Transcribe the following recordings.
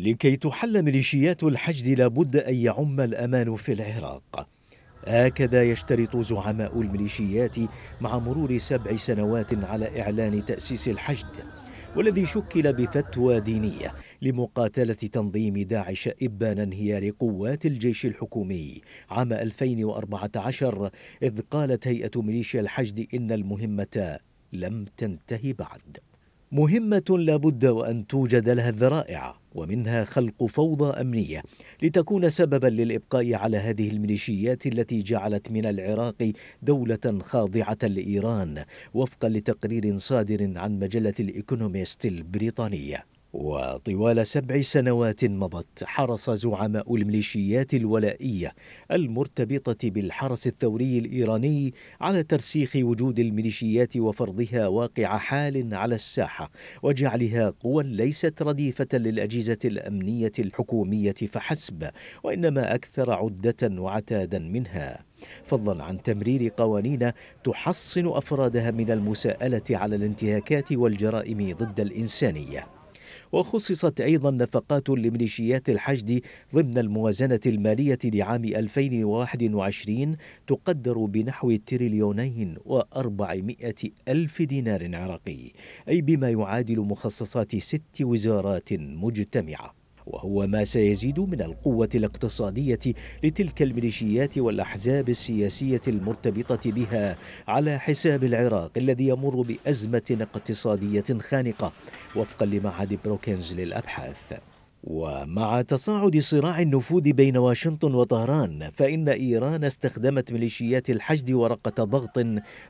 لكي تحل ميليشيات الحشد لابد أن يعم الأمان في العراق. هكذا يشترط زعماء الميليشيات مع مرور سبع سنوات على إعلان تأسيس الحشد والذي شكل بفتوى دينية لمقاتلة تنظيم داعش إبان انهيار قوات الجيش الحكومي. عام 2014 إذ قالت هيئة ميليشيا الحشد إن المهمة لم تنتهي بعد. مهمة لابد وأن توجد لها الذرائع ومنها خلق فوضى أمنية لتكون سببا للإبقاء على هذه الميليشيات التي جعلت من العراق دولة خاضعة لإيران وفقا لتقرير صادر عن مجلة الإيكونوميست البريطانية. وطوال سبع سنوات مضت حرص زعماء الميليشيات الولائية المرتبطة بالحرس الثوري الإيراني على ترسيخ وجود الميليشيات وفرضها واقع حال على الساحة وجعلها قوى ليست رديفة للأجهزة الأمنية الحكومية فحسب وإنما أكثر عدة وعتادا منها. فضلا عن تمرير قوانين تحصن أفرادها من المساءلة على الانتهاكات والجرائم ضد الإنسانية. وخصصت أيضا نفقات لميليشيات الحشد ضمن الموازنة المالية لعام 2021 تقدر بنحو تريليونين وأربعمائة ألف دينار عراقي أي بما يعادل مخصصات ست وزارات مجتمعة. وهو ما سيزيد من القوة الاقتصادية لتلك الميليشيات والأحزاب السياسية المرتبطة بها على حساب العراق الذي يمر بأزمة اقتصادية خانقة وفقا لمعهد بروكنز للأبحاث. ومع تصاعد صراع النفوذ بين واشنطن وطهران فإن إيران استخدمت ميليشيات الحشد ورقة ضغط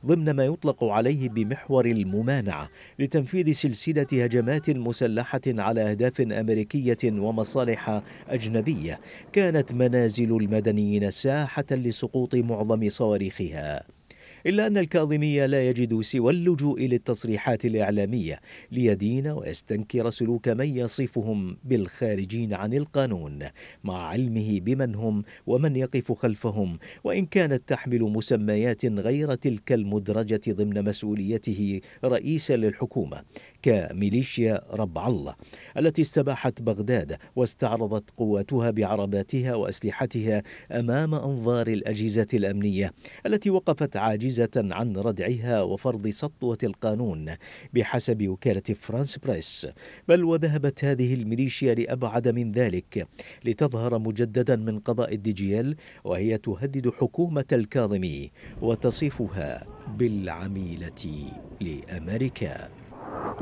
ضمن ما يطلق عليه بمحور الممانعة لتنفيذ سلسلة هجمات مسلحة على أهداف أمريكية ومصالح أجنبية. كانت منازل المدنيين ساحة لسقوط معظم صواريخها. إلا أن الكاظمي لا يجد سوى اللجوء للتصريحات الإعلامية ليدين ويستنكر سلوك من يصفهم بالخارجين عن القانون مع علمه بمن هم ومن يقف خلفهم وإن كانت تحمل مسميات غير تلك المدرجة ضمن مسؤوليته رئيسا للحكومة كميليشيا ربع الله التي استباحت بغداد واستعرضت قواتها بعرباتها وأسلحتها أمام أنظار الأجهزة الأمنية التي وقفت عاجزة عن ردعها وفرض سطوة القانون بحسب وكالة فرانس بريس. بل وذهبت هذه الميليشيا لأبعد من ذلك لتظهر مجددا من قضاء الدجيل وهي تهدد حكومة الكاظمي وتصفها بالعميلة لأمريكا.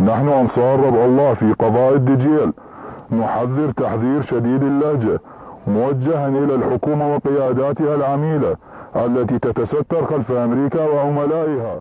نحن أنصار ربع الله في قضاء الدجيل نحذر تحذير شديد اللهجة موجها إلى الحكومة وقياداتها العميلة التي تتستر خلف أمريكا وعملائها.